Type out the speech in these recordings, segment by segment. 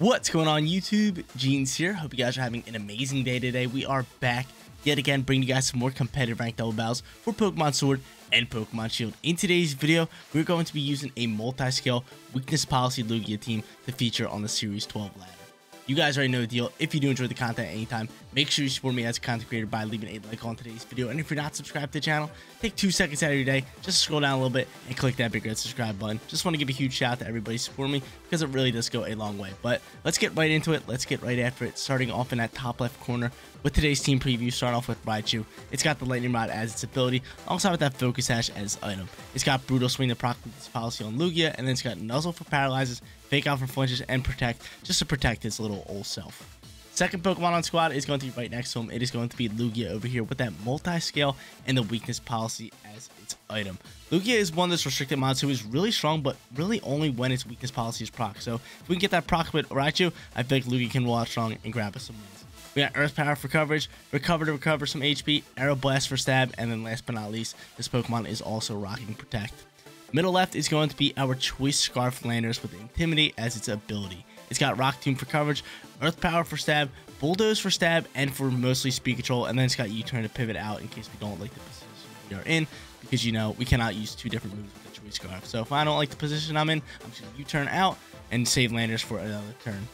What's going on YouTube? Jeans here. Hope you guys are having an amazing day today. We are back yet again bringing you guys some more competitive ranked double battles for Pokemon Sword and Pokemon Shield. In today's video, we're going to be using a multi-scale weakness policy Lugia team to feature on the Series 12 ladder. You guys already know the deal. If you do enjoy the content anytime, make sure you support me as a content creator by leaving a like on today's video. And if you're not subscribed to the channel, take two seconds out of your day, just scroll down a little bit and click that big red subscribe button. Just want to give a huge shout out to everybody supporting me because it really does go a long way. But let's get right into it. Let's get right after it. Starting off in that top left corner with today's team preview, starting off with Raichu. It's got the Lightning Rod as its ability, alongside with that Focus Sash as item. It's got Brutal Swing to proc its policy on Lugia, and then it's got Nuzzle for paralyzes, Fake Out for flinches, and Protect, just to protect its little old self. Second Pokemon on squad is going to be right next to him. It is going to be Lugia over here with that multi-scale and the weakness policy as its item. Lugia is one of those restricted mods who is really strong, but really only when its weakness policy is proc. So if we can get that proc with Raichu, I think Lugia can roll out strong and grab us some wins. We got Earth Power for coverage, Recover to recover some HP, Aeroblast for stab, and then last but not least, this Pokemon is also rocking Protect. Middle left is going to be our Choice Scarf Landers with Intimidate as its ability. It's got Rock Tomb for coverage, Earth Power for stab, Bulldoze for stab, and for mostly speed control. And then it's got U-turn to pivot out in case we don't like the position we are in, because you know we cannot use two different moves with the Choice Scarf. So if I don't like the position I'm in, I'm just gonna U-turn out and save Landers for another turn.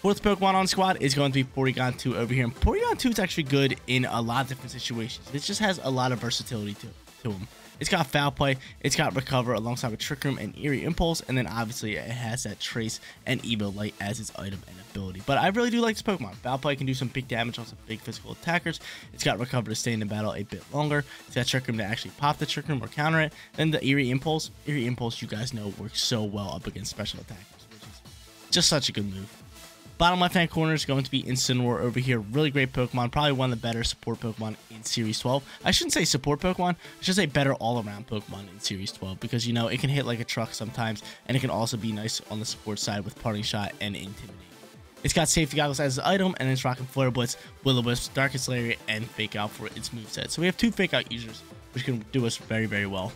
Fourth Pokemon on squad is going to be Porygon 2 over here. And Porygon 2 is actually good in a lot of different situations. It just has a lot of versatility to, to him. It's got Foul Play, it's got Recover alongside with Trick Room and Eerie Impulse, and then obviously it has that Trace and Eviolite as its item and ability. But I really do like this Pokemon. Foul Play can do some big damage on some big physical attackers. It's got Recover to stay in the battle a bit longer. It's got Trick Room to actually pop the Trick Room or counter it. Then the Eerie Impulse. Eerie Impulse, you guys know, works so well up against special attackers, which is just such a good move. Bottom left hand corner is going to be Incineroar over here. Really great Pokemon. Probably one of the better support Pokemon in Series 12. I shouldn't say support Pokemon. I should say better all around Pokemon in Series 12 because, you know, it can hit like a truck sometimes and it can also be nice on the support side with Parting Shot and Intimidate. It's got Safety Goggles as an item and it's rocking Flare Blitz, Will-O-Wisp, Darkest Lariat, and Fake Out for its moveset. So we have two Fake Out users, which can do us very, very well.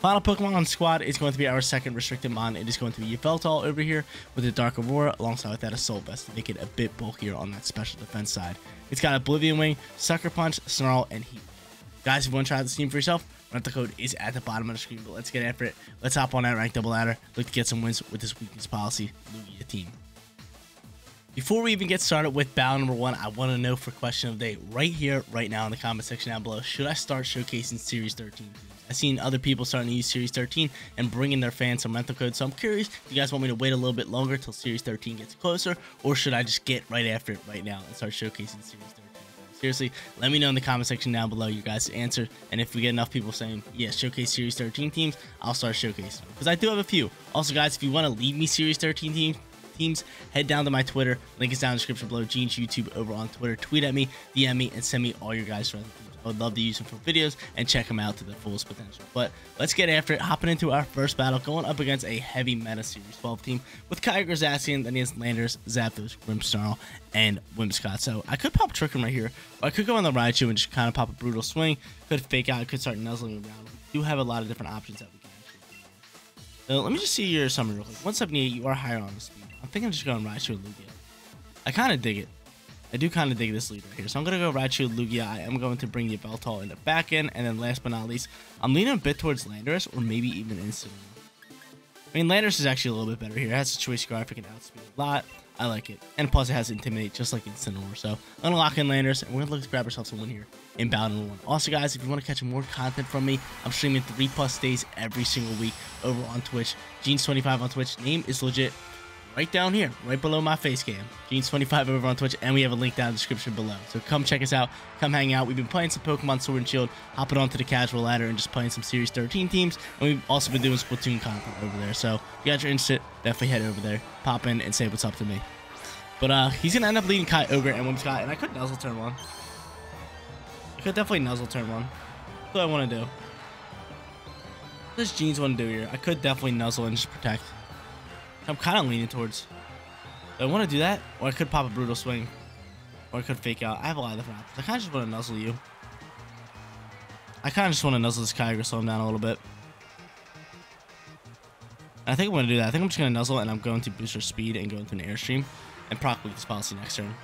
Final Pokemon on squad is going to be our second restricted mon. It is going to be Yveltal over here with the Dark Aura alongside with that Assault Vest to make it a bit bulkier on that special defense side. It's got Oblivion Wing, Sucker Punch, Snarl, and Heat. Guys, if you want to try this team for yourself, rental code is at the bottom of the screen, but let's get after it. Let's hop on that ranked double ladder. Look to get some wins with this weakness policy Lugia team. Before we even get started with battle number one, I want to know for question of the day right here, right now in the comment section down below, should I start showcasing Series 13 teams? I've seen other people starting to use Series 13 and bringing their fans some rental codes, so I'm curious, do you guys want me to wait a little bit longer till Series 13 gets closer, or should I just get right after it right now and start showcasing Series 13? Seriously, let me know in the comment section down below your guys' answer, and if we get enough people saying, yeah, showcase Series 13 teams, I'll start showcasing because I do have a few. Also, guys, if you want to leave me Series 13 teams, teams, head down to my Twitter. Link is down in the description below. Jeans YouTube over on Twitter. Tweet at me, DM me, and send me all your guys' friends. I would love to use them for videos and check them out to the fullest potential. But let's get after it. Hopping into our first battle, going up against a heavy Meta Series 12 team with Kyogre Zacian, then he has Landers, Zapdos, Grimmsnarl, and Whimsicott. So I could pop Trick Room right here, or I could go on the Raichu and just kind of pop a Brutal Swing. Could fake out, could start nuzzling around. We do have a lot of different options that we can actually do. So let me just see your summary real quick. 178, you are higher on the speed. I'm thinking I'm just going Raichu and Lugia. I kind of dig it. I do kind of dig this lead right here. So I'm going to go Raichu Lugia. I am going to bring the Yveltal in the back end. And then last but not least, I'm leaning a bit towards Landorus or maybe even Incineroar. I mean, Landorus is actually a little bit better here. It has a Choice Scarf. It can outspeed a lot. I like it. And plus, it has Intimidate just like Incineroar. So I'm going to lock in Landorus. And we're going to look to grab ourselves a win here in battle number one. Also, guys, if you want to catch more content from me, I'm streaming three plus days every single week over on Twitch. Jeans25 on Twitch. Name is legit right down here, right below my face cam. Jeans25 over on Twitch, and we have a link down in the description below. So come check us out, come hang out. We've been playing some Pokemon Sword and Shield, hopping onto the casual ladder, and just playing some Series 13 teams. And we've also been doing Splatoon content over there. So if you guys are interested, definitely head over there, pop in, and say what's up to me. But uh, he's going to end up leading Kyogre and Whimsicott, and I could Nuzzle turn one. I could definitely Nuzzle turn one. That's what I want to do. What does Jeans want to do here? I could definitely Nuzzle and just protect. I'm kind of leaning towards. I want to do that? Or I could pop a Brutal Swing. Or I could Fake Out. I have a lot of different options. I kind of just want to Nuzzle you. I kind of just want to Nuzzle this Kyogre, slow him down a little bit. I think I'm going to do that. I think I'm just going to nuzzle and I'm going to boost her speed and go into an airstream and proc weakness policy next turn.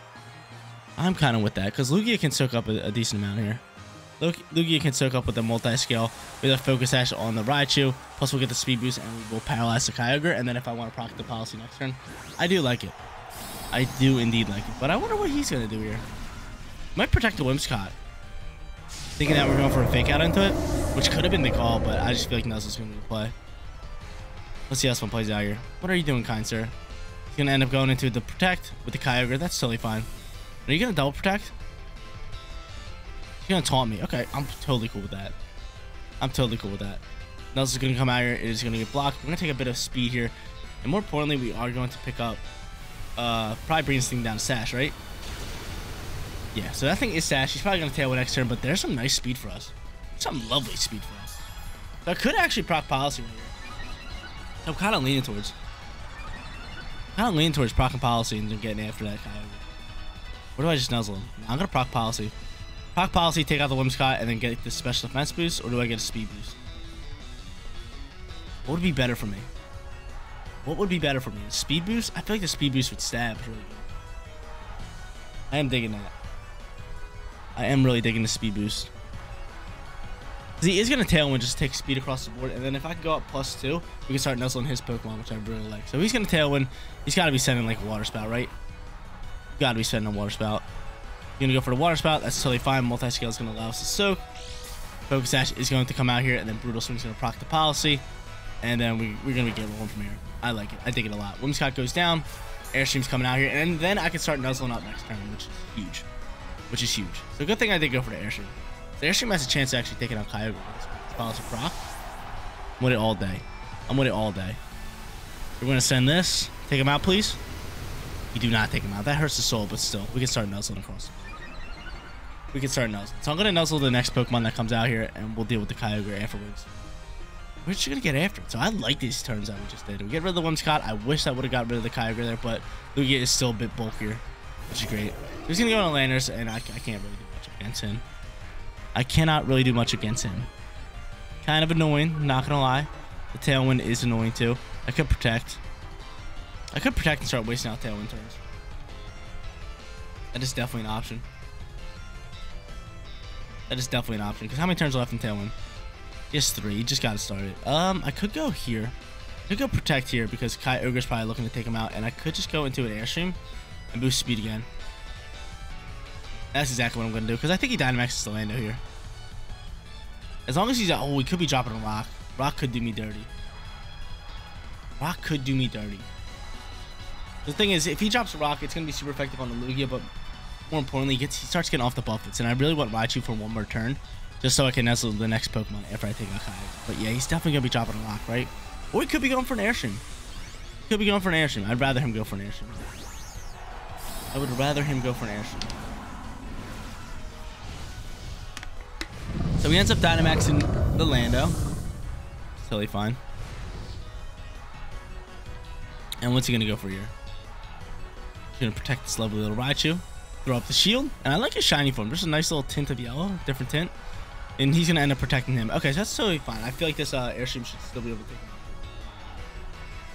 I'm kind of with that because Lugia can soak up a, a decent amount here. Lugia can soak up with the multi-scale with a focus sash on the Raichu. Plus we'll get the speed boost and we will paralyze the Kyogre. And then if I want to proc the policy next turn, I do like it. I do indeed like it. But I wonder what he's going to do here. Might protect the Whimsicott. Thinking that we're going for a fake out into it, which could have been the call, but I just feel like Nuzzle's going to play. Let's see how this one plays out here. What are you doing, kind sir? He's going to end up going into the protect with the Kyogre. That's totally fine. Are you going to double protect? He's going to taunt me. Okay, I'm totally cool with that. I'm totally cool with that. Nels is to come out here. It is to get blocked. We're to take a bit of speed here. And more importantly, we are going to pick up, uh, probably bring this thing down to Sash, right? Yeah, so that thing is Sash. She's probably to tail next turn, but there's some nice speed for us. Some lovely speed for us. So I could actually proc policy right here. I'm kind of leaning towards. Kind of leaning towards procking policy and then getting after that Kyogre. What do I just nuzzle him? I'm to proc policy. Proc policy, take out the Whimsicott, and then get the special defense boost, or do I get a speed boost? What would be better for me? What would be better for me? A speed boost? I feel like the speed boost would stab really good. I am digging that. I am really digging the speed boost. He is going to Tailwind just take speed across the board. And then if I can go up plus two, we can start nuzzling his Pokemon, which I really like. So he's going to Tailwind. He's got to be sending like a Water Spout, right? Got to be sending a Water Spout. Going to go for the Water Spout. That's totally fine. Multi-Scale is going to allow us to soak. Focus Sash is going to come out here. And then Brutal Swing is going to proc the Policy. And then we, we're going to get rolling from here. I like it. I dig it a lot. Whimsicott goes down. Airstream's coming out here. And then I can start nuzzling up next turn, which is huge which is huge. So good thing I did go for the airstream. The airstream has a chance to actually take it out Kyogre. A proc. I'm with it all day. I'm with it all day. We're going to send this. Take him out, please. You do not take him out. That hurts the soul, but still. We can start nuzzling across. We can start nuzzling. So I'm to nuzzle the next Pokemon that comes out here, and we'll deal with the Kyogre afterwards. We're just to get after it. So I like these turns that we just did. We get rid of the one Scott. I wish I would have got rid of the Kyogre there, but Lugia is still a bit bulkier, which is great. He's gonna go on Landers, and I, I can't really do much against him. I cannot really do much against him. Kind of annoying, not gonna lie. The Tailwind is annoying too. I could protect. I could protect and start wasting out Tailwind turns. That is definitely an option. That is definitely an option. Because how many turns left in Tailwind? Just three. Just gotta start it. Um, I could go here. I could go protect here because Kyogre's probably looking to take him out. And I could just go into an Airstream and boost speed again. That's exactly what I'm going to do. Because I think he Dynamaxes Lando here. As long as he's... Oh, he could be dropping a Rock. Rock could do me dirty. Rock could do me dirty. The thing is, if he drops a Rock, it's going to be super effective on the Lugia. But more importantly, he, gets, he starts getting off the buffets. And I really want Raichu for one more turn. Just so I can nuzzle the next Pokemon after I take out Kai. But yeah, he's definitely going to be dropping a lock, right? Or he could be going for an Airstream. He could be going for an Airstream. I'd rather him go for an Airstream. I would rather him go for an Airstream. So he ends up Dynamaxing the Lando. Totally fine. And what's he going to go for here? He's going to protect this lovely little Raichu. Throw up the shield. And I like his shiny form. Just a nice little tint of yellow. Different tint. And he's going to end up protecting him. Okay, so that's totally fine. I feel like this uh, Airstream should still be able to take him out.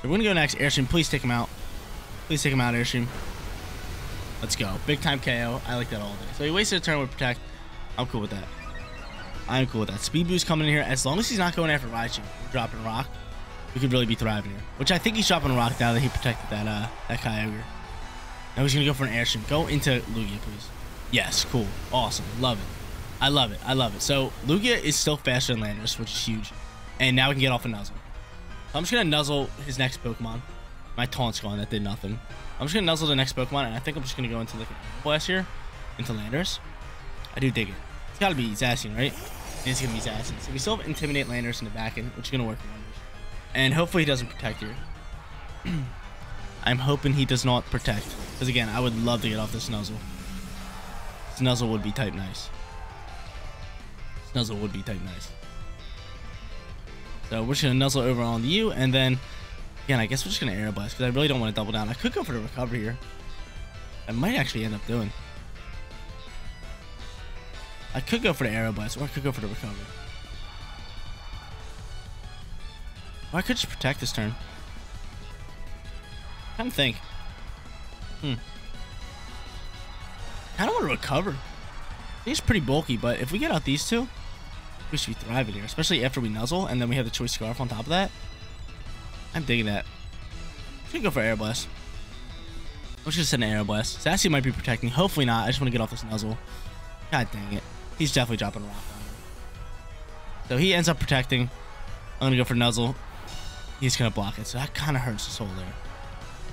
So we're going to go next. Airstream, please take him out. Please take him out, Airstream. Let's go. Big time KO. I like that all day. So he wasted a turn with Protect. I'm cool with that. I'm cool with that. Speed boost coming in here. As long as he's not going after Raichu, dropping rock, we could really be thriving here. Which I think he's dropping rock now that he protected that uh that Kyogre. Now he's gonna go for an airstream. Go into Lugia, please. Yes, cool. Awesome. Love it. I love it. I love it. So Lugia is still faster than Landorus, which is huge. And now we can get off a nuzzle. I'm just gonna nuzzle his next Pokemon. My taunt's gone, that did nothing. I'm just gonna nuzzle the next Pokemon, and I think I'm just gonna go into like a blast here, into Landers. I do dig it. It's gotta be Zacian, right? It's to be Zacian. So we still have Intimidate Landers in the back end, which is to work wonders. And hopefully he doesn't protect here. I'm hoping he does not protect. Because again, I would love to get off this Snuzzle. Snuzzle would be type nice. Snuzzle would be type nice. So we're just going to nuzzle over on you. And then, again, I guess we're just going to Aeroblast. Because I really don't want to double down. I could go for the recovery here. I might actually end up doing. I could go for the Aeroblast, or I could go for the recovery. Or I could just protect this turn. Kind of think. Hmm. I don't want to recover. He's pretty bulky, but if we get out these two, we should be thriving here, especially after we nuzzle, and then we have the choice scarf on top of that. I'm digging that. I'm go for Aeroblast. Let's just send an Aeroblast. Sassy might be protecting. Hopefully not. I just want to get off this nuzzle. God dang it. He's definitely dropping a rock on me. So he ends up protecting. I'm gonna go for nuzzle. He's gonna block it. So that kind of hurts the soul there.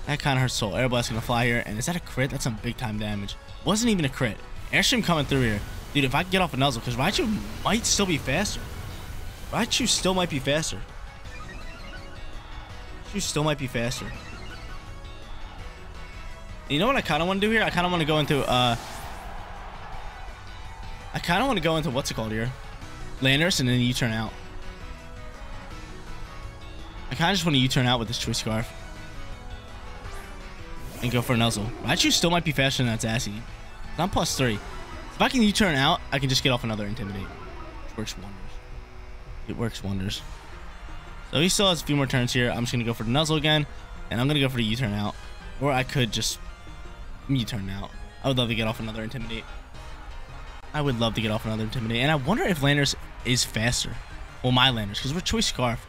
That kind of hurts soul. Blast gonna fly here, and is that a crit? That's some big time damage. Wasn't even a crit. Airstream coming through here. Dude, if I get off a nuzzle, because Raichu might still be faster. Raichu still might be faster. Raichu still might be faster. You know what I kind of want to do here? I kind of want to go into, uh... I kind of want to go into, what's it called here? Landers, and then U-turn out. I kind of just want to U-turn out with this Choice Scarf. And go for a Nuzzle. Raichu still might be faster than that Zassy. I'm plus three. If I can U-turn out, I can just get off another Intimidate. Works wonders. It works wonders. So he still has a few more turns here. I'm just going to go for the Nuzzle again. And I'm going to go for the U-turn out. Or I could just U-turn out. I would love to get off another Intimidate. I would love to get off another Intimidate. And I wonder if Landers is faster. Well, my Landers, because we're Choice Scarf.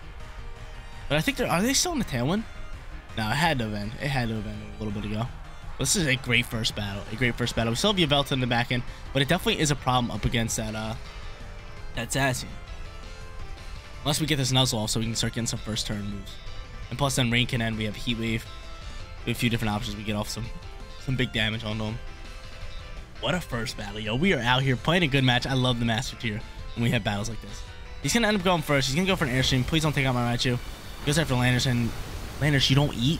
But I think they're... Are they still in the Tailwind? No, it had to have been. It had to have been a little bit ago. This is a great first battle. A great first battle. We still have Yveltal in the back end, but it definitely is a problem up against that uh that Zacian. Unless we get this Nuzzle off so we can start getting some first turn moves. And plus then Rain can end, we have Heat Wave. We have a few different options. We get off some some big damage on them. What a first battle, yo. We are out here playing a good match. I love the Master Tier when we have battles like this. He's going to end up going first. He's to go for an Airstream. Please don't take out my Raichu. Goes after Landers, and Landers, you don't eat?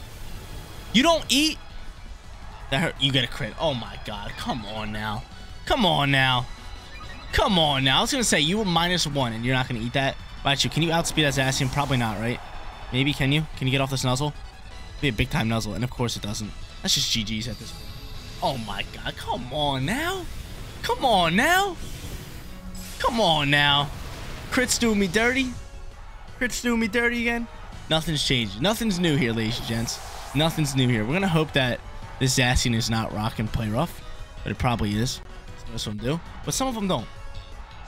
You don't eat? That hurt. You get a crit. Oh my god. Come on now. Come on now. Come on now. I was going to say, you were minus one and you're not going to eat that. Raichu, can you outspeed that Zacian? Probably not, right? Maybe, can you? Can you get off this Nuzzle? Be a big time Nuzzle, and of course it doesn't. That's just GG's at this point. Oh my god. Come on now. Come on now. Come on now. Crit's doing me dirty. Crit's doing me dirty again. Nothing's changed. Nothing's new here, ladies and gents. Nothing's new here. We're going to hope that this Zacian is not rocking play rough, but it probably is. Some of them do, but some of them don't.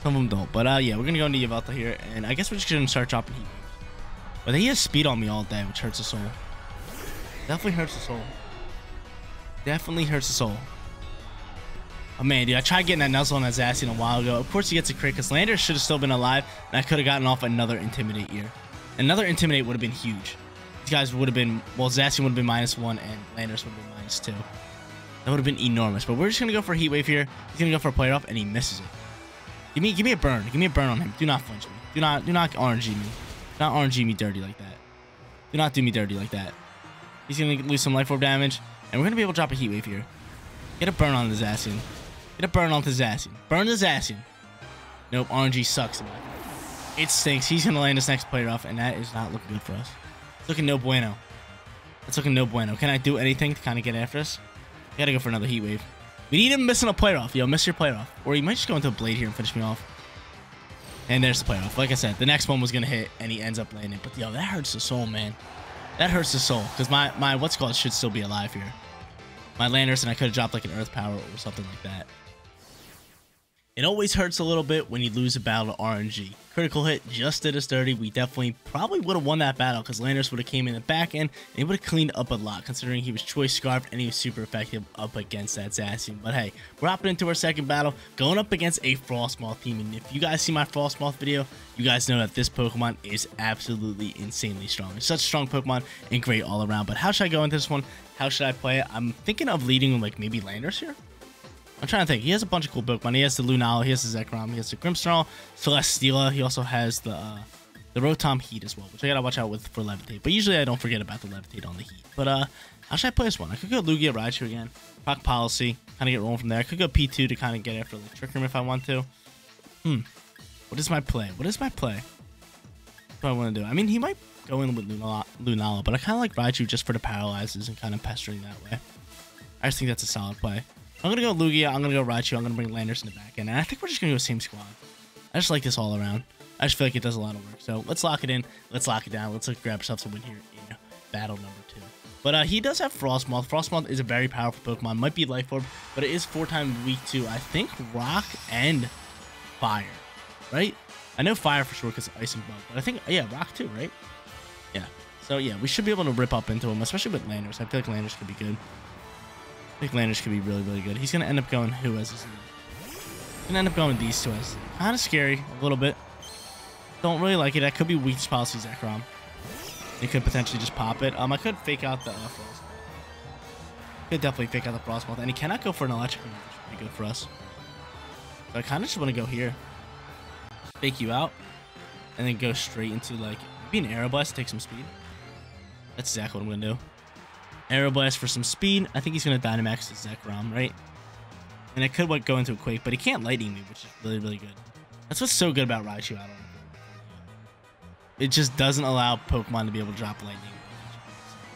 Some of them don't. But uh, yeah, we're gonna go into Yveltal here, and I guess we're just gonna start dropping heat. But he has speed on me all day, which hurts the soul. Definitely hurts the soul. Definitely hurts the soul. Oh man, dude, I tried getting that nuzzle on that Zacian a while ago. Of course he gets a crit, because Lander should have still been alive, and I could have gotten off another Intimidate here. Another Intimidate would have been huge. These guys would have been, well, Zacian would have been minus one, and Landers would have been minus two. That would have been enormous. But we're just gonna go for a heat wave here. He's gonna go for a play rough, and he misses it. Give me, give me a burn. Give me a burn on him. Do not flinch me. Do not, do not RNG me. Do not RNG me dirty like that. Do not do me dirty like that. He's gonna lose some life orb damage, and we're gonna be able to drop a heat wave here. Get a burn on the Zacian. Get a burn on the Zacian. Burn the Zacian. Nope, RNG sucks. It stinks. He's gonna land his next play rough, and that is not looking good for us. It's looking no bueno. It's looking no bueno. Can I do anything to kind of get after us? Gotta go for another heat wave. We need him missing a play rough. Yo, miss your play rough. Or he might just go into a blade here and finish me off. And there's the play rough. Like I said, the next one was gonna hit and he ends up landing. But yo, that hurts the soul, man. That hurts the soul. Because my, my what's called should still be alive here. My Landers and I could have dropped like an earth power or something like that. It always hurts a little bit when you lose a battle to RNG. Critical hit just did us dirty. We definitely probably would have won that battle because Landers would have came in the back end and he would have cleaned up a lot considering he was choice scarfed and he was super effective up against that Zacian. But hey, we're hopping into our second battle, going up against a Frostmoth team. And if you guys see my Frostmoth video, you guys know that this Pokemon is absolutely insanely strong. It's such a strong Pokemon and great all around. But how should I go into this one? How should I play it? I'm thinking of leading like maybe Landers here. I'm trying to think. He has a bunch of cool Pokemon. He has the Lunala, he has the Zekrom, he has the Grimmsnarl, Celesteela. He also has the uh, the Rotom Heat as well, which I gotta watch out with for Levitate. But usually I don't forget about the Levitate on the Heat. But uh, how should I play this one? I could go Lugia Raichu again. Rock Policy, kind of get rolling from there. I could go P2 to kind of get after the Trick Room if I want to. Hmm. What is my play? What is my play? What do I want to do? I mean, he might go in with Lunala, Lunala but I kind of like Raichu just for the paralyzes and kind of pestering that way. I just think that's a solid play. I'm gonna go Lugia. I'm gonna go Raichu. I'm gonna bring Landers in the back end. And I think we're just gonna go same squad. I just like this all around. I just feel like it does a lot of work. So let's lock it in. Let's lock it down. Let's grab ourselves a win here in battle number two. But uh, he does have Frostmoth. Frostmoth is a very powerful Pokemon. Might be Life Orb, but it is four times weak to, I think, Rock and Fire, right? I know Fire for sure because Ice and Bug, but I think, yeah, Rock too, right? Yeah. So, yeah, we should be able to rip up into him, especially with Landers. I feel like Landers could be good. I think Landers could be really, really good. He's going to end up going who as his He's going to end up going these two as. Kind of scary, a little bit. Don't really like it. That could be weakness policy Zekrom. It could potentially just pop it. Um, I could fake out the uh, Frost. Could definitely fake out the Frostmoth. And he cannot go for an electric which would be good for us. I kind of just want to go here. Fake you out. And then go straight into, like, maybe an Aeroblast take some speed. That's exactly what I'm going to do. Aeroblast for some speed. I think he's going to Dynamax the Zekrom, right? And I could like, go into a Quake, but he can't Lightning me, which is really, really good. That's what's so good about Raichu. I don't know. It just doesn't allow Pokemon to be able to drop lightning.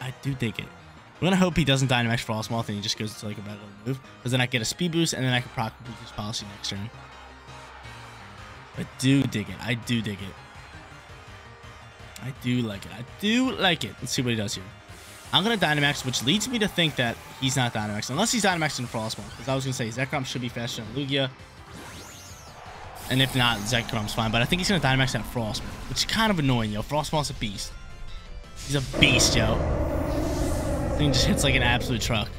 I do dig it. I'm gonna hope he doesn't Dynamax for all small and he just goes to like a regular move. Because then I get a speed boost and then I can proc boost policy next turn. I do dig it. I do dig it. I do like it. I do like it. Let's see what he does here. I'm gonna Dynamax, which leads me to think that he's not Dynamax. Unless he's Dynamaxing Frostmoth. Because I was gonna say Zekrom should be faster than Lugia. And if not, Zekrom's fine. But I think he's going to Dynamax that Frost, which is kind of annoying, yo. Frostmoth's a beast. He's a beast, yo. Thing just hits like an absolute truck.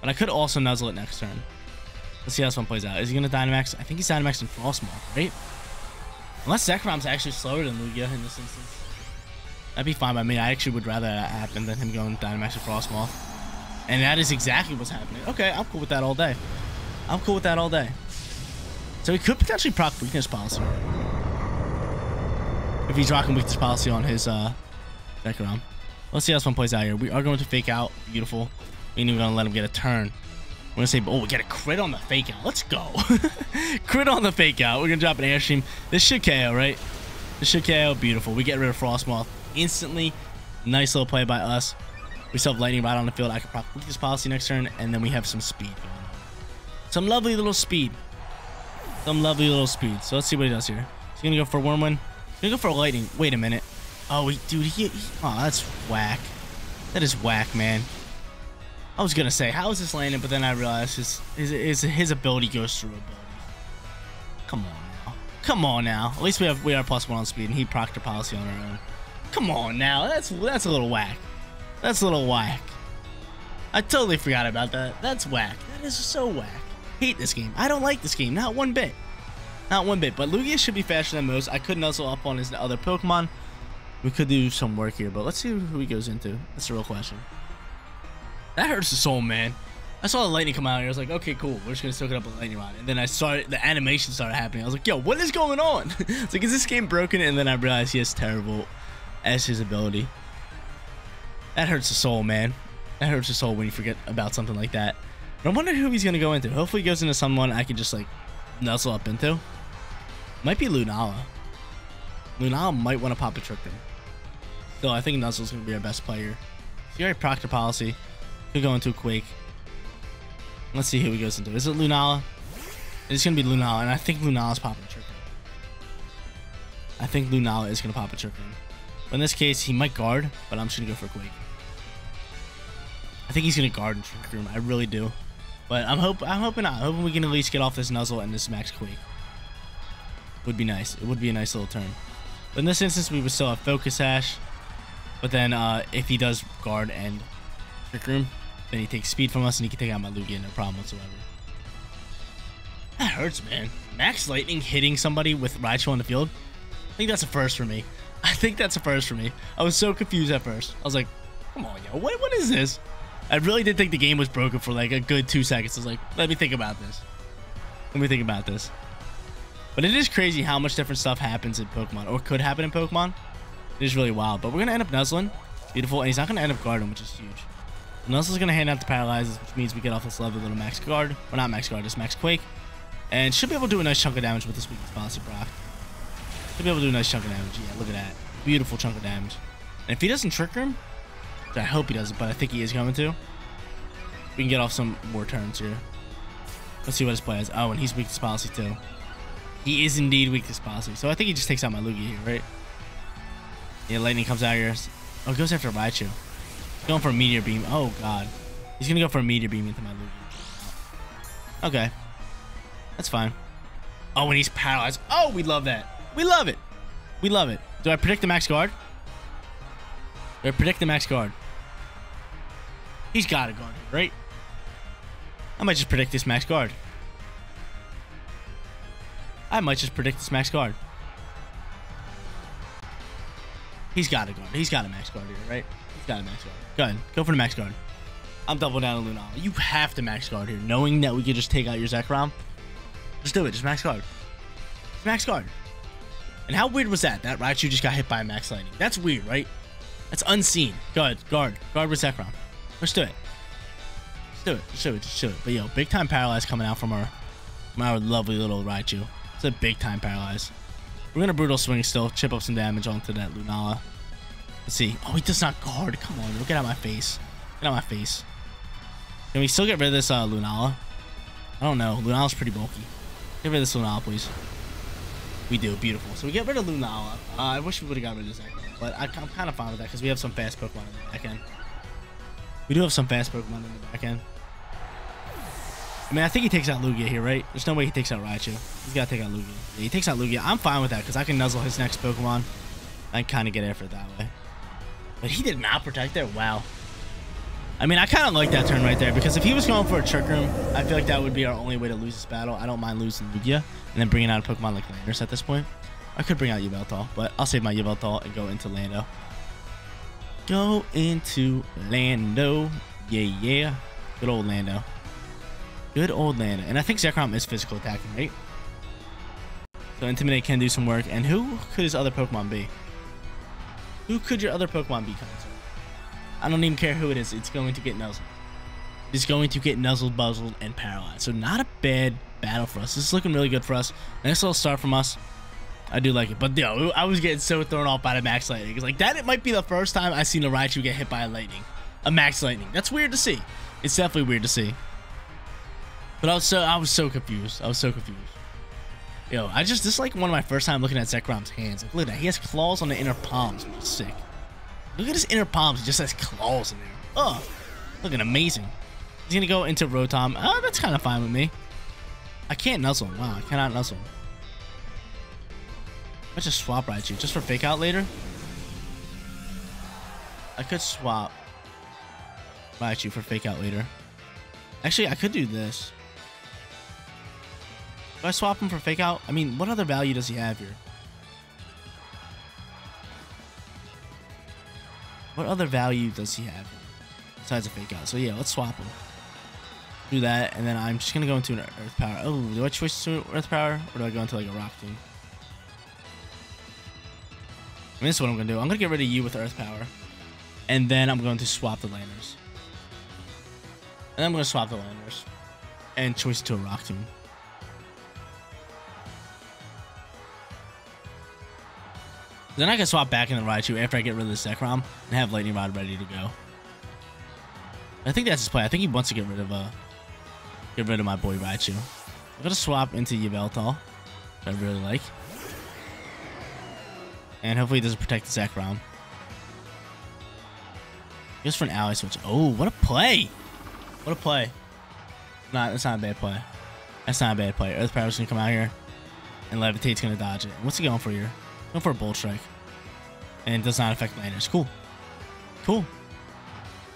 But I could also Nuzzle it next turn. Let's see how this one plays out. Is he going to Dynamax? I think he's Dynamaxing Frostmoth, right? Unless Zekrom's actually slower than Lugia in this instance. That'd be fine by me. I actually would rather that happen than him going Dynamax with Frostmoth. And that is exactly what's happening. Okay, I'm cool with that all day. I'm cool with that all day. So he could potentially proc weakness policy. If he's rocking weakness policy on his uh. Let's see how this one plays out here. We are going to fake out. Beautiful. We ain't even to let him get a turn. We're to say, oh, we get a crit on the fake out. Let's go. crit on the fake out. We're to drop an Airstream. This should KO, right? This should KO. Beautiful. We get rid of Frostmoth instantly. Nice little play by us. We still have Lightning Rod on the field. I can proc weakness policy next turn. And then we have some speed going on. Some lovely little speed. Some lovely little speed. So let's see what he does here. He's gonna go for Wyrmwind. He's gonna go for Lightning. Wait a minute. Oh, he, dude, he, he, Oh, that's whack. That is whack, man. I was gonna say, how is this landing? But then I realized his his his, his ability goes through ability. Come on now. Come on now. At least we have we are plus one on speed, and he proctor policy on our own. Come on now. That's that's a little whack. That's a little whack. I totally forgot about that. That's whack. That is so whack hate this game. I don't like this game, not one bit. Not one bit, but Lugia should be faster than most. I could nuzzle up on his other Pokemon. We could do some work here, but let's see who he goes into. That's the real question. That hurts the soul, man. I saw the lightning come out here. I was like, okay, cool. We're just going to soak it up with lightning rod. And then I saw the animation started happening. I was like, yo, what is going on? it's like, is this game broken? And then I realized has Teravolt as his ability. That hurts the soul, man. That hurts the soul when you forget about something like that. I wonder who he's gonna go into. Hopefully, he goes into someone I can just like nuzzle up into. Might be Lunala. Lunala might want to pop a trick in. Still, I think Nuzzle's gonna be our best player. Already Proctor policy. Could go into a Quake. Let's see who he goes into. Is it Lunala? It's gonna be Lunala, and I think Lunala's popping a trick. I think Lunala is gonna pop a trick. In this case, he might guard, but I'm just gonna go for Quake. I think he's gonna guard and trick room. I really do. But I'm hope I'm hoping not. I'm hoping we can at least get off this Nuzzle and this Max Quake. Would be nice. It would be a nice little turn. But in this instance, we would still have Focus Sash. But then uh, if he does guard and Trick Room, then he takes speed from us and he can take out my Lugia, no problem whatsoever. That hurts, man. Max Lightning hitting somebody with Raichu on the field? I think that's a first for me. I think that's a first for me. I was so confused at first. I was like, come on, yo, what, what is this? I really did think the game was broken for like a good two seconds. I was like, let me think about this. Let me think about this. But it is crazy how much different stuff happens in Pokemon, or could happen in Pokemon. It is really wild. But we're going to end up nuzzling. Beautiful. And he's not going to end up guarding, which is huge. Nuzzle's going to hand out the paralyzes, which means we get off this level little max guard. Or not max guard, just max quake. And should be able to do a nice chunk of damage with this weakness policy Brock. Should be able to do a nice chunk of damage. Yeah, look at that. Beautiful chunk of damage. And if he doesn't trick him, I hope he doesn't, but I think he is going to. We can get off some more turns here. Let's see what his play is. Oh, and he's weak to policy too. He is indeed weak to policy. So I think he just takes out my Lugia here, right? Yeah, Lightning comes out here. Oh, goes after Raichu. Going for a meteor beam. Oh god. He's gonna go for a meteor beam into my Lugia. Okay. That's fine. Oh, and he's paralyzed. Oh, we love that. We love it. We love it. Do I predict the max guard? Do I predict the max guard? He's got a guard, right? I might just predict this max guard. I might just predict this max guard. He's got a guard. He's got a max guard here, right? He's got a max guard. Go ahead. Go for the max guard. I'm doubling down on Lunala. You have to max guard here. Knowing that we could just take out your Zekrom. Just do it. Just max guard. Max guard. And how weird was that? That Raichu just got hit by a max lightning. That's weird, right? That's unseen. Ahead. Guard. Guard with Zekrom. Let's do it. Let's do it. Let's do it. Let's do it. But yo, big time paralyze coming out from our, from our lovely little Raichu. It's a big time paralyze. We're gonna brutal swing still, chip up some damage onto that Lunala. Let's see. Oh, he does not guard. Come on, get out my face. Get out my face. Can we still get rid of this uh, Lunala? I don't know. Lunala's pretty bulky. Get rid of this Lunala, please. We do. Beautiful. So we get rid of Lunala. Uh, I wish we would have got rid of this but I, am kind of fine with that because we have some fast Pokemon in the back end. We do have some fast Pokemon in the back end. I mean, I think he takes out Lugia here, right? There's no way he takes out Raichu. He's got to take out Lugia. Yeah, he takes out Lugia. I'm fine with that because I can nuzzle his next Pokemon. I kind of get effort that way. But he did not protect there. Wow. I mean, I kind of like that turn right there because if he was going for a Trick Room, I feel like that would be our only way to lose this battle. I don't mind losing Lugia and then bringing out a Pokemon like Landorus at this point. I could bring out Yveltal, but I'll save my Yveltal and go into Lando. Go into Lando. Yeah, yeah. Good old Lando. Good old Lando. And I think Zekrom is physical attacking, right? So Intimidate can do some work. And who could his other Pokemon be? Who could your other Pokemon be, Console? I don't even care who it is. It's going to get nuzzled. It's going to get nuzzled, buzzled, and paralyzed. So not a bad battle for us. This is looking really good for us. Nice little start from us. I do like it. But yo, I was getting so thrown off by the Max Lightning. Because like that it might be the first time I've seen a Raichu get hit by a Lightning. A Max Lightning. That's weird to see. It's definitely weird to see. But I was so I was so confused. I was so confused. Yo, I just this is like one of my first time looking at Zekrom's hands. Like, look at that. He has claws on the inner palms, which is sick. Look at his inner palms. He just has claws in there. Oh, looking amazing. He's gonna go into Rotom. Oh, that's kind of fine with me. I can't nuzzle him. Wow, I cannot nuzzle him. Let's just swap Raichu just for fake out later. I could swap Raichu for fake out later. Actually, I could do this. Do I swap him for fake out? I mean, what other value does he have here? What other value does he have besides a fake out? So yeah, let's swap him. Do that, and then I'm just gonna go into an Earth Power. Oh, do I switch to Earth Power, or do I go into like a Rock Tomb? I mean, this is what I'm gonna do. I'm gonna get rid of you with Earth Power, and then I'm going to swap the landers. And I'm gonna swap the landers, and choice to a Rock Tomb. Then I can swap back in the Raichu after I get rid of the Zekrom and have Lightning Rod ready to go. I think that's his play. I think he wants to get rid of uh get rid of my boy Raichu. I'm gonna swap into Yveltal, which I really like. And hopefully he doesn't protect the Zekrom. Goes for an ally switch. Oh, what a play! What a play. Not that's not a bad play. That's not a bad play. Earth Power's gonna come out here. And Levitate's gonna dodge it. What's he going for here? Going for a Bolt Strike. And it does not affect landers. Cool. Cool.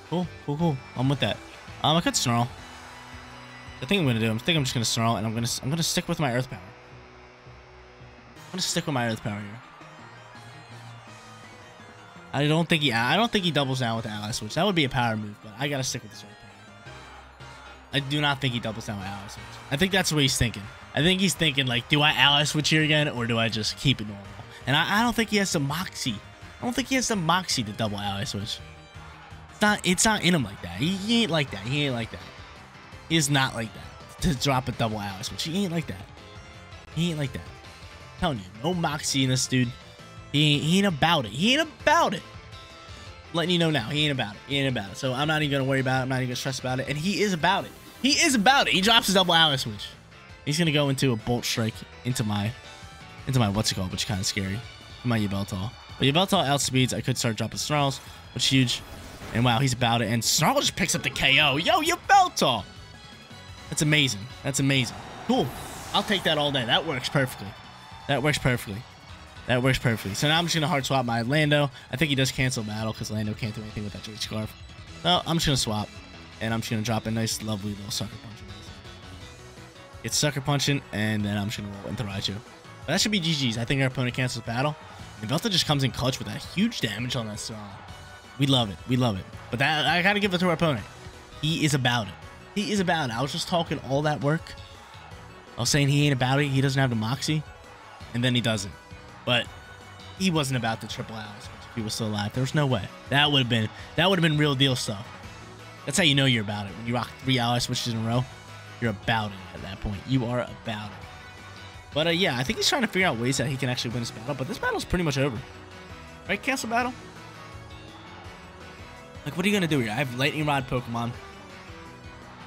Cool, cool, cool. I'm with that. Um, I could snarl. The think I'm gonna do, I think I'm just gonna snarl, and I'm gonna I'm gonna stick with my Earth Power. I'm gonna stick with my Earth Power here. I don't think he I don't think he doubles down with the ally switch. That would be a power move, but I gotta stick with this Earth Power. I do not think he doubles down with ally switch. I think that's what he's thinking. I think he's thinking like, do I ally switch here again, or do I just keep it normal? And I, I don't think he has the moxie. I don't think he has the moxie to double ally switch. It's not. It's not in him like that. He, he ain't like that. He ain't like that. Is not like that to drop a double ally but He ain't like that. He ain't like that. I'm telling you, no moxie in this dude. He ain't, he ain't about it. He ain't about it. Letting you know now, he ain't about it. He ain't about it. So I'm not even gonna worry about it. I'm not even gonna stress about it. And he is about it. He is about it. He drops his double ally switch. He's gonna go into a bolt strike into my into my what's it called, which is kind of scary. My Yveltal. But Yveltal outspeeds, I could start dropping snarls, which is huge. And wow, he's about it. And Snarl just picks up the KO. Yo, Yveltal! That's amazing. That's amazing. Cool. I'll take that all day. That works perfectly. That works perfectly. That works perfectly. So now I'm just going to hard swap my Lando. I think he does cancel battle because Lando can't do anything with that Jade Scarf. So I'm just going to swap. And I'm just going to drop a nice, lovely little Sucker Punch. Get Sucker Punching, and then I'm just going to roll into Raichu. But that should be GG's. I think our opponent cancels battle. And Velta just comes in clutch with that huge damage on that Snarl. We love it. We love it. But that I got to give it to our opponent. He is about it. He is about it. I was just talking all that work. I was saying he ain't about it. He doesn't have the moxie. And then he doesn't. But he wasn't about the triple Alice if he was still alive. There was no way. That would have been that would have been real deal stuff. That's how you know you're about it. When you rock three ally switches in a row, you're about it at that point. You are about it. But uh, yeah, I think he's trying to figure out ways that he can actually win this battle. But this battle's pretty much over. Right, Castle Battle? Like, what are you going to do here? I have Lightning Rod Pokemon.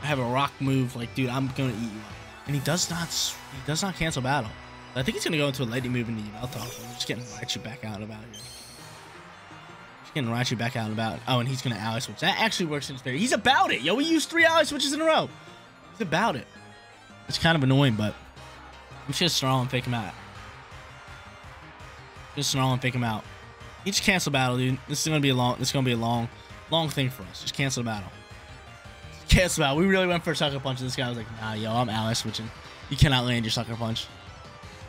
I have a rock move. Like, dude, I'm to eat you up. And he does not he does not cancel battle. I think he's to go into a lightning move in the Yveltal. I'm just getting Raichu back out and about here. Just getting Raichu back out about. Oh, and he's to ally switch. That actually works in his favor. He's about it. Yo, we used three ally switches in a row. He's about it. It's kind of annoying, but I'm just snarl and fake him out. Just snarl and fake him out. He just cancel battle, dude. This is gonna be a long. This is gonna be a long, long thing for us. Just cancel the battle. Cancel battle. We really went for a sucker punch. And this guy was like, Nah, yo, I'm ally switching. You cannot land your sucker punch.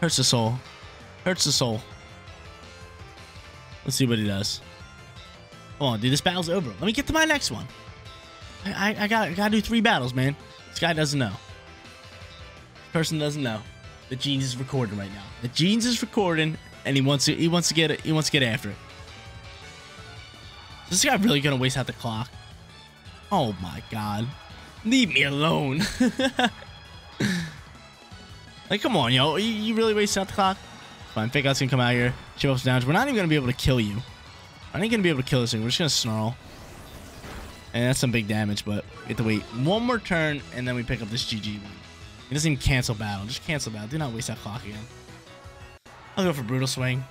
Hurts the soul. Hurts the soul. Let's see what he does. Come on, dude. This battle's over. Let me get to my next one. I, I, I got I gotta do three battles, man. This guy doesn't know. This person doesn't know. The Jeans is recording right now. The Jeans is recording, and he wants to he wants to get it. He wants to get after it. Is this guy really gonna waste out the clock? Oh my god. Leave me alone. like, come on, yo. You, you really wasting out the clock? Fine, fake out's gonna come out here. Chip ups down. We're not even gonna be able to kill you. I ain't gonna be able to kill this thing. We're just gonna snarl. And that's some big damage, but we have to wait one more turn, and then we pick up this GG. It doesn't even cancel battle. Just cancel battle. Do not waste that clock again. I'll go for Brutal Swing.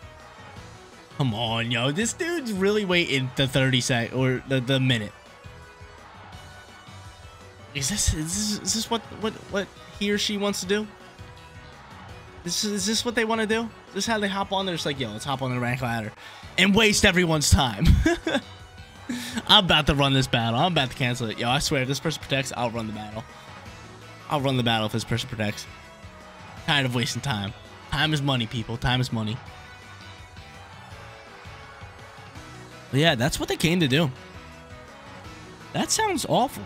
Come on, yo. This dude's really waiting the 30 sec or the, the minute. Is this, is this is this what what what he or she wants to do? This is, is this what they want to do? Is this how they hop on there? It's like, yo, let's hop on the rank ladder and waste everyone's time. I'm about to run this battle. I'm about to cancel it. Yo, I swear, if this person protects, I'll run the battle. I'll run the battle if this person protects. Tired of wasting time. Time is money, people. Time is money. But yeah, that's what they came to do. That sounds awful.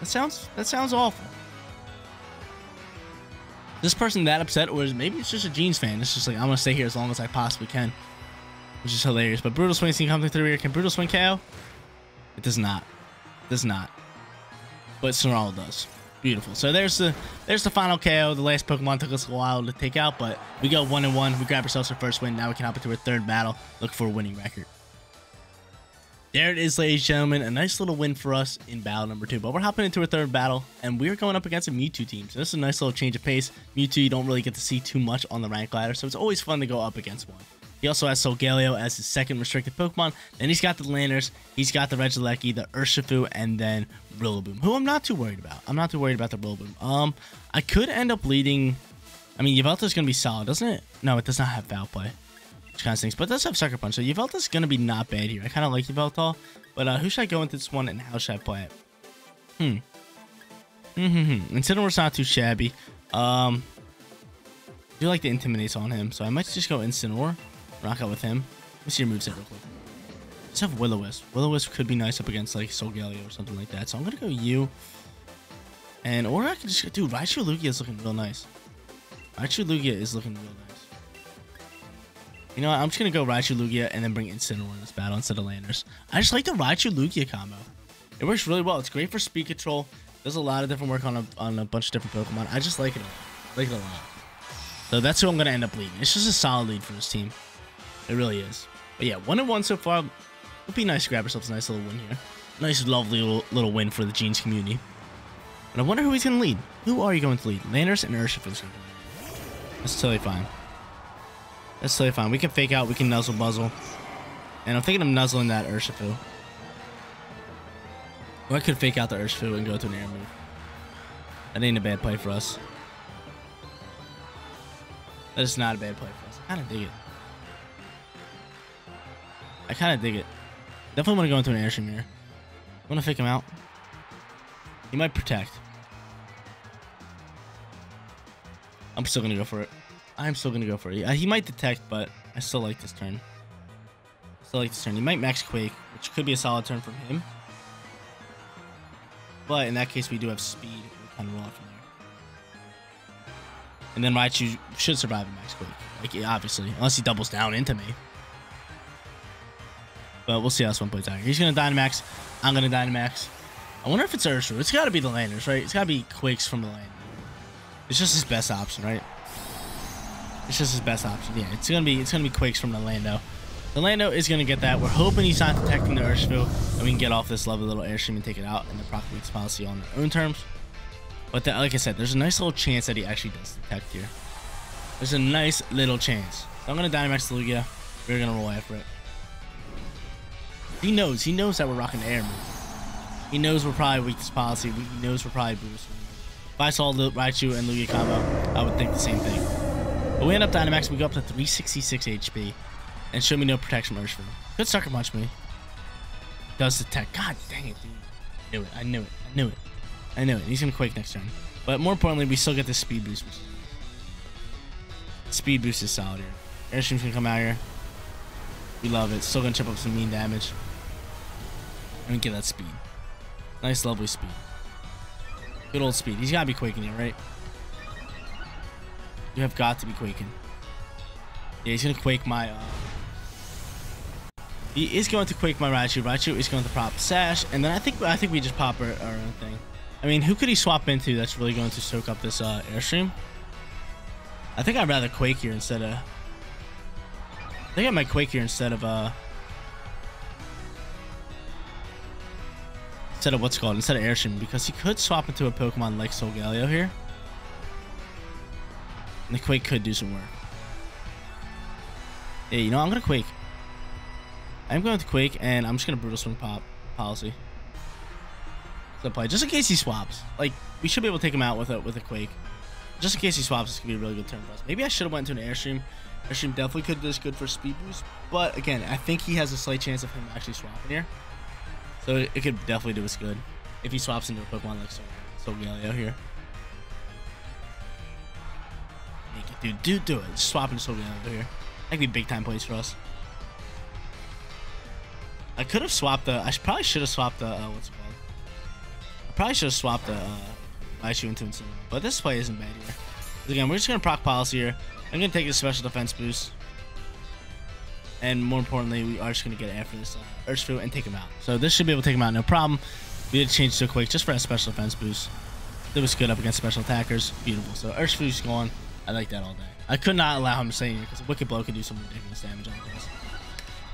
That sounds that sounds awful. This person that upset, or maybe it's just a Jeans fan. It's just like I'm gonna stay here as long as I possibly can, which is hilarious. But brutal swing scene coming through here. Can brutal swing KO? It does not. It does not. But Snarl does. Beautiful. So there's the there's the final KO. The last Pokemon took us a while to take out, but we go one and one. We grab ourselves our first win. Now we can hop into our third battle. Look for a winning record. There it is, ladies and gentlemen. A nice little win for us in battle number two. But we're hopping into our third battle, and we're going up against a Mewtwo team. So this is a nice little change of pace. Mewtwo, you don't really get to see too much on the rank ladder, so it's always fun to go up against one. He also has Solgaleo as his second restricted Pokemon. Then he's got the Landers, he's got the Regieleki, the Urshifu, and then Rillaboom, who I'm not too worried about. I'm not too worried about the Rillaboom. Um, I could end up leading... I mean, Yveltal's going to be solid, doesn't it? No, it does not have Foul Play. Kind of stinks, but it does have Sucker Punch, so Yveltal's going to be not bad here. I kind of like Yveltal, but uh, who should I go into this one, and how should I play it? Hmm. Mm-hmm. Incineroar's not too shabby. Um, I do like the Intimidates on him, so I might just go Incineroar. Rock out with him. Let's see your moveset real quick. Let's have Will-O-Wisp. Will-O-Wisp could be nice up against like Solgaleo or something like that. So I'm gonna go you. And or I could just dude, Raichu Lugia is looking real nice. Raichu Lugia is looking real nice. You know what? I'm just gonna go Raichu Lugia and then bring Incineroar in this battle instead of Landers. I just like the Raichu Lugia combo. It works really well. It's great for speed control. Does a lot of different work on a on a bunch of different Pokemon. I just like it a lot. like it a lot. So that's who I'm gonna end up leading. It's just a solid lead for this team. It really is. But yeah, one and one so far. It'd be nice to grab ourselves a nice little win here. Nice, lovely little, little win for the Jeans community. And I wonder who he's going to lead. Who are you going to lead? Landers and going to lead. That's totally fine. That's totally fine. We can fake out. We can nuzzle buzzle. And I'm thinking of nuzzling that Urshifu. Or I could fake out the Urshifu and go to an air move. That ain't a bad play for us. That is not a bad play for us. I kind of dig it. I kind of dig it. Definitely want to go into an airstream here. Want to fake him out. He might protect. I'm still going to go for it. I'm still going to go for it. he might detect, but I still like this turn. Still like this turn. He might max Quake, which could be a solid turn from him. But in that case, we do have speed. We kind of roll off from there. And then Raichu should survive a max Quake. Like, obviously. Unless he doubles down into me. But we'll see how this one plays out. He's going to Dynamax. I'm going to Dynamax. I wonder if it's Urshifu. It's got to be the Landers, right? It's got to be Quakes from the land. It's just his best option, right? It's just his best option. Yeah, it's gonna be it's gonna be Quakes from the Lando. The Lando is gonna get that. We're hoping he's not detecting the Urshifu, and we can get off this lovely little airstream and take it out in the Proc Weakness Policy on our own terms. But the, like I said, there's a nice little chance that he actually does detect here. There's a nice little chance. So I'm gonna Dynamax Lugia. We're gonna roll after it. He knows. He knows that we're rocking the air move. He knows we're probably Weakness Policy. He knows we're probably boosting. If I saw the Raichu and Lugia combo, I would think the same thing. But we end up Dynamax, we go up to 366 HP. And show me no protection Urshifu. Good sucker punch me. Does detect. God dang it, dude. I knew it. I knew it. I knew it. I knew it. He's gonna quake next turn. But more importantly, we still get this speed boost. Speed boost is solid here. Airstream's gonna come out here. We love it. Still gonna chip up some mean damage. And get that speed. Nice lovely speed. Good old speed. He's got to be quaking here, right? You have got to be quaking. Yeah, he's going to quake my... Uh... He is going to quake my Raichu. Raichu is going to pop Sash. And then I think I think we just pop our, our own thing. I mean, who could he swap into that's really going to soak up this uh, Airstream? I think I'd rather Quake here instead of... I think I might Quake here instead of... Uh, instead of what's called instead of Airstream because he could swap into a Pokemon like Solgaleo here. The Quake could do some work. Yeah, you know, I'm gonna Quake. I'm going to Quake and I'm just gonna Brutal Swing Pop policy. So play just in case he swaps. Like we should be able to take him out with a with a Quake. Just in case he swaps, this could be a really good turn for us. Maybe I should have went to an Airstream. Airstream definitely could do this good for speed boost, but again, I think he has a slight chance of him actually swapping here. So it, it could definitely do us good if he swaps into a Pokemon like Solgaleo here. Dude, dude, do it. Just swap into Solgaleo here. That'd be big time plays for us. I could have swapped the. I probably should have swapped the. Uh, what's it called? I probably should have swapped the uh, Raichu into Incineroar. But this play isn't bad here. Again, we're just gonna proc policy here. I'm gonna take a special defense boost. And more importantly, we are just going to get after this uh, Urshifu and take him out. So this should be able to take him out, no problem. We did change a Quake just for a special defense boost. It was good up against special attackers. Beautiful. So Urshifu's gone. I like that all day. I could not allow him to stay here because Wicked Blow could do some ridiculous damage on this.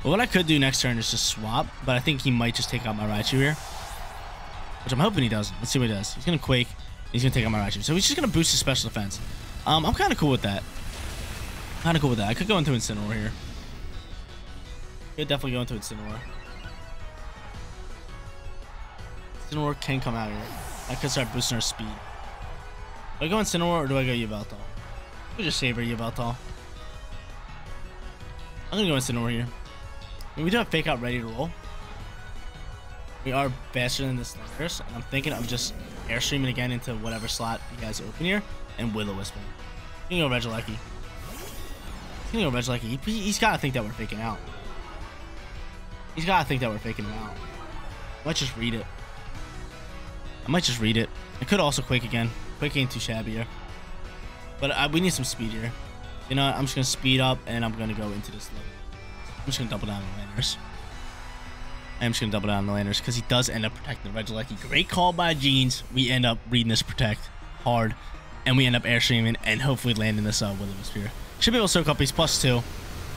But what I could do next turn is just swap, but I think he might just take out my Raichu here. Which I'm hoping he does. Let's see what he does. He's going to Quake. He's going to take out my Raichu. So he's just going to boost his special defense. Um, I'm kind of cool with that. Kind of cool with that. I could go into Incineroar here. He'll definitely go into Incineroar. Incineroar can come out here. I could start boosting our speed. Do I go Incineroar or do I go Yveltal? We just Saber Yveltal. I'm gonna go Incineroar here. I mean, we do have Fake Out ready to roll. We are faster than this Landers, and I'm thinking of just Airstreaming again into whatever slot you guys open here and Will-O-Wisp. You can go Regieleki. You can go Regieleki. He, he's gotta think that we're faking out. He's got to think that we're faking him out. I might just read it. I might just read it. I could also Quake again. Quake ain't too shabby here. But uh, we need some speed here. You know, I'm just going to speed up and I'm going to go into this level. I'm just going to double down on the Landers. I'm just going to double down on the Landers because he does end up protecting the Regieleki. Great call by Jeans. We end up reading this Protect hard. And we end up Airstreaming and hopefully landing this uh, Will-O-Wisp here. Should be able to soak up. He's plus two.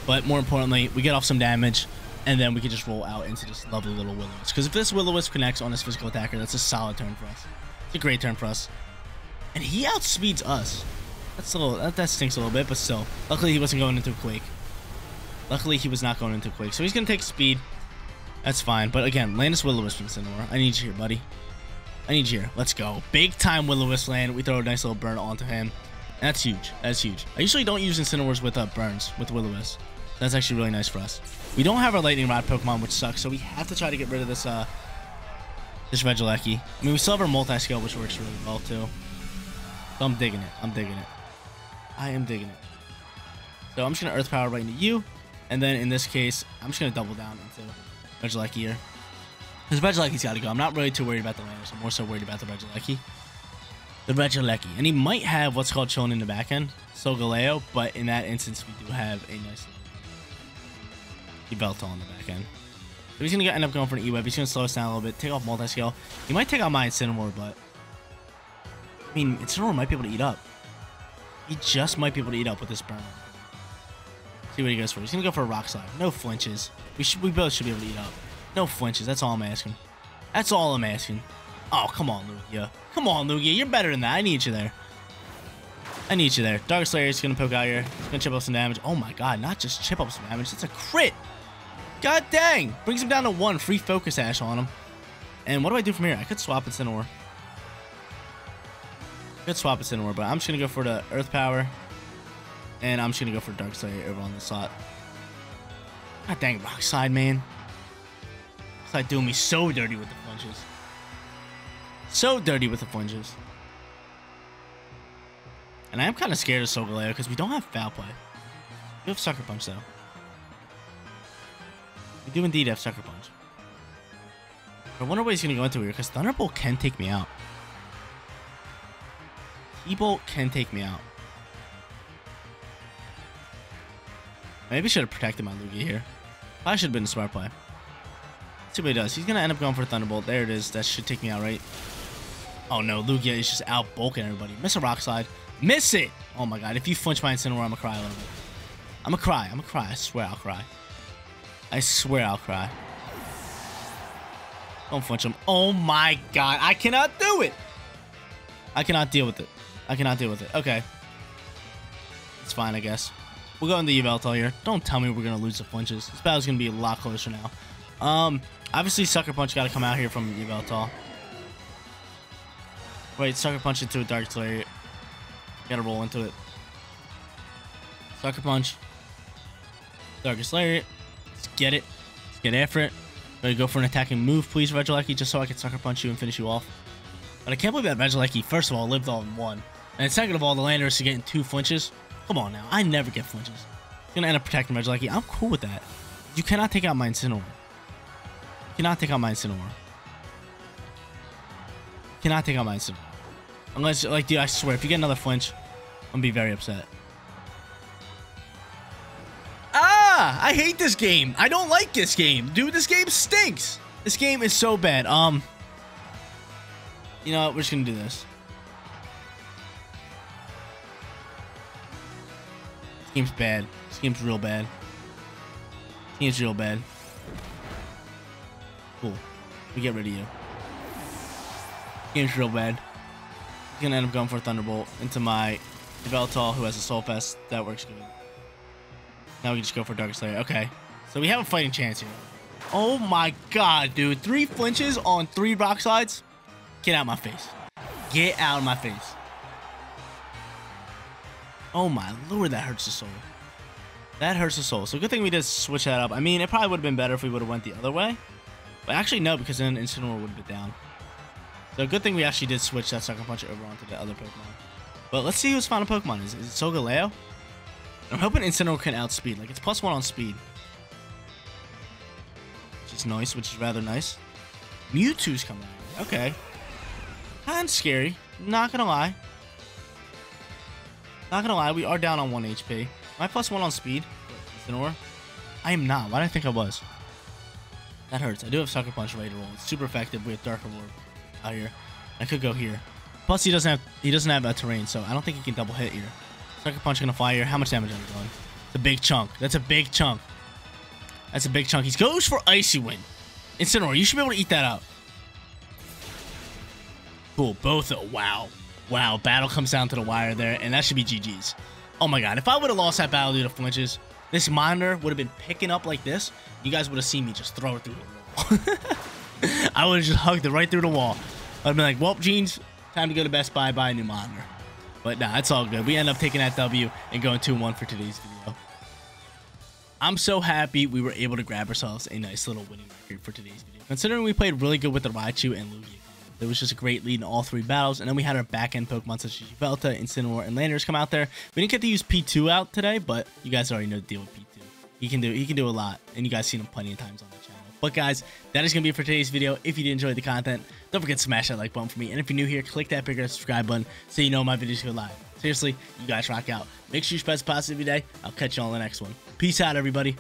But more importantly, we get off some damage and then we can just roll out into this lovely little Will-O-Wisp. Because if this Will-O-Wisp connects on this physical attacker, that's a solid turn for us. It's a great turn for us. And he outspeeds us. That's a little, that, that stinks a little bit, but still. Luckily, he wasn't going into a Quake. Luckily, he was not going into a Quake. So he's going to take speed. That's fine. But again, Landis Will-O-Wisp Incineroar. I need you here, buddy. I need you here. Let's go. Big time Will-O-Wisp land. We throw a nice little burn onto him. That's huge. That's huge. I usually don't use Incineroars with uh, burns, with Will-O-Wisp. That's actually really nice for us. We don't have our Lightning Rod Pokemon, which sucks, so we have to try to get rid of this, uh, this Regieleki. I mean, we still have our Multi-Scale, which works really well, too. So I'm digging it. I'm digging it. I am digging it. So I'm just going to Earth Power right into you. And then in this case, I'm just going to double down into Regieleki here. Because Regieleki's got to go. I'm not really too worried about the Landers. I'm more so worried about the Regieleki. The Regieleki. And he might have what's called chilling in the back end. Solgaleo. But in that instance, we do have a nice Yveltal on the back end. So he's going to end up going for an E-Web. He's going to slow us down a little bit. Take off multi-scale. He might take out my Incineroar, but... I mean, Incineroar might be able to eat up. He just might be able to eat up with this burn. See what he goes for. He's going to go for a Rock Slide. No flinches. We should, we both should be able to eat up. No flinches. That's all I'm asking. That's all I'm asking. Oh, come on, Lugia. Come on, Lugia. You're better than that. I need you there. I need you there. Dark Slayer is going to poke out here. He's going to chip up some damage. Oh my god, not just chip up some damage. That's a crit. God dang. Brings him down to one. Free Focus Sash on him. And what do I do from here? I could swap Incineroar. Could swap Incineroar, but I'm just to go for the Earth Power. And I'm just to go for Dark Slayer over on the slot. God dang, Rock Slide, man. It's like doing me so dirty with the flinches. So dirty with the flinches. And I am kind of scared of Solgaleo because we don't have Foul Play. We have Sucker Punch, though. We do indeed have Sucker Punch. I wonder what he's going to go into here because Thunderbolt can take me out. T-Bolt can take me out. Maybe should have protected my Lugia here. I should have been a smart play. Let's see what he does. He's going to end up going for Thunderbolt. There it is. That should take me out, right? Oh no, Lugia is just out bulking everybody. Miss a Rock Slide. Miss it! Oh my god, if you flinch my Incineroar, I'm gonna cry a little bit. I'm gonna cry. I'm gonna cry. I swear I'll cry. I swear I'll cry. Don't flinch him. Oh my god, I cannot do it! I cannot deal with it. I cannot deal with it. Okay. It's fine, I guess. We'll go into Yveltal here. Don't tell me we're gonna lose the flinches. This battle's gonna be a lot closer now. Um, obviously Sucker Punch gotta come out here from Yveltal. Wait, Sucker Punch into a Dark Slayer. Gotta roll into it. Sucker Punch. Dark Slayer. Let's get it. Let's get after it. Ready to go for an attacking move, please, Regieleki, just so I can Sucker Punch you and finish you off. But I can't believe that Regieleki, first of all, lived on one. And second of all, the Landers are getting two flinches. Come on now. I never get flinches. He's gonna end up protecting my Regieleki. I'm cool with that. You cannot take out my Incineroar. You cannot take out my Incineroar. You cannot take out my Incineroar. Unless, like, dude, I swear, if you get another flinch, I'm gonna be very upset. Ah! I hate this game. I don't like this game. Dude, this game stinks. This game is so bad. Um, you know what? We're just gonna do this. Game's bad. This game's real bad. This game's real bad. Cool. We get rid of you. This game's real bad. He's gonna end up going for a Thunderbolt into my Yveltal, who has Assault Vest. That works good. Now we can just go for Dark Slayer. Okay. So we have a fighting chance here. Oh my god, dude. Three flinches on three rock slides? Get out of my face. Get out of my face. Oh my lord, that hurts the soul. That hurts the soul. So good thing we did switch that up. I mean, it probably would have been better if we would have went the other way. But actually, no, because then Incineroar would have been down. So good thing we actually did switch that Sucker Punch over onto the other Pokemon. But let's see whose final Pokemon is. Is it Solgaleo? I'm hoping Incineroar can outspeed. Like, it's plus one on speed. Which is nice, which is rather nice. Mewtwo's coming out. Okay. Kinda scary. Not gonna lie. Not gonna lie, we are down on 1 HP. Am I plus 1 on speed? Incineroar? I am not. Why did I think I was? That hurts. I do have Sucker Punch ready to roll. It's super effective with Dark Aura out here. I could go here. Plus, he doesn't have he doesn't have that terrain, so I don't think he can double hit here. Sucker Punch gonna fly here. How much damage am I doing? It's a big chunk. That's a big chunk. That's a big chunk. He goes for Icy Wind. Incineroar, you should be able to eat that up. Cool. Both. Of wow. Wow. Battle comes down to the wire there, and that should be GG's. Oh my god. If I would have lost that battle due to flinches, this monitor would have been picking up like this. You guys would have seen me just throw it through the wall. I would have just hugged it right through the wall. I'd been like, well, jeans, time to go to Best Buy, buy a new monitor. But nah, it's all good. We end up taking that W and going 2-1 for today's video. I'm so happy we were able to grab ourselves a nice little winning record for today's video. Considering we played really good with the Raichu and Lugia. It was just a great lead in all three battles, and then we had our back-end Pokemon such as Yveltal, Incineroar, and Landorus come out there. We didn't get to use P2 out today, but you guys already know the deal with P2. He can do he can do a lot, and you guys seen him plenty of times on the channel. But guys, that is to be it for today's video. If you did enjoy the content, don't forget to smash that like button for me. And if you're new here, click that bigger subscribe button so you know my videos go live. Seriously, you guys rock out. Make sure you spread positivity today. I'll catch you all in the next one. Peace out, everybody.